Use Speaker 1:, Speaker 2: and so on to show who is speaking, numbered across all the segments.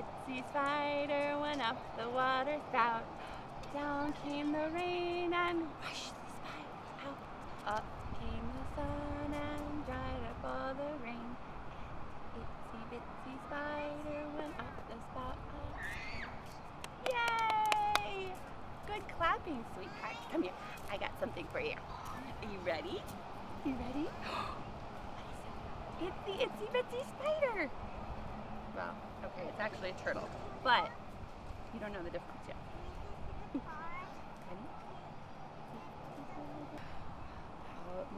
Speaker 1: bitsy spider went up the water spout. Down came the rain and washed the spider out. Up came the sun and dried up all the rain. Itsy bitsy spider went up the spout. Yay! Good clapping, sweetheart. Come here. I got something for you. Are you ready? You ready? It's the itsy bitsy spider. Well, okay, it's actually a turtle, but you don't know the difference yet.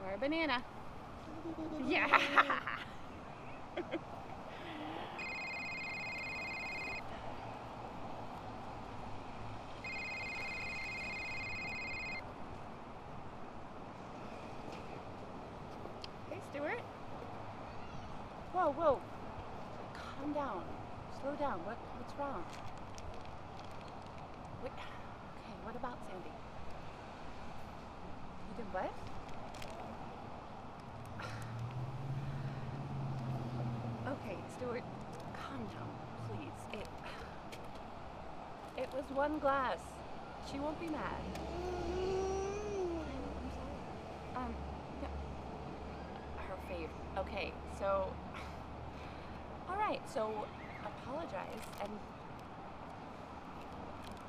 Speaker 1: More banana. Yeah. hey, Stuart. Whoa, whoa. Calm down. Slow down. What, what's wrong? Wait. Okay, what about Sandy? You did what? Okay, Stuart, calm down, please. It it was one glass. She won't be mad. Um, yeah. her fave. Okay, so all right, so apologize and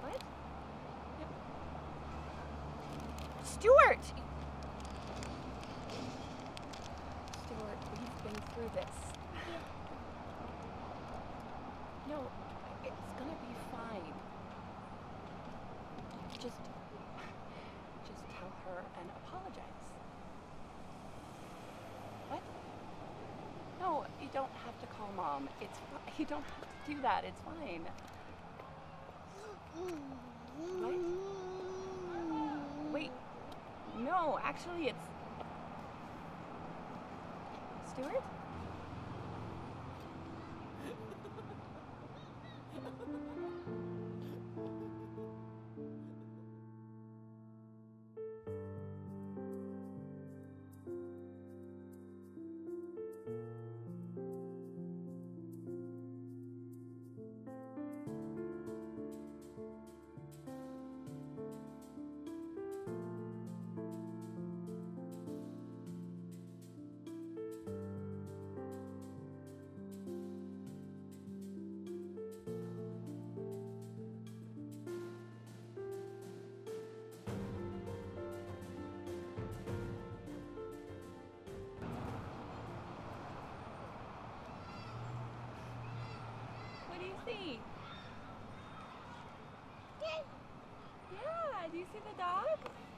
Speaker 1: what? Yep. Stuart! Stuart, we've been through this. No, it's gonna be fine. Just, just tell her and apologize. What? No, you don't have to call mom. It's you don't have to do that. It's fine. What? Wait. No, actually, it's Stuart. see the dog?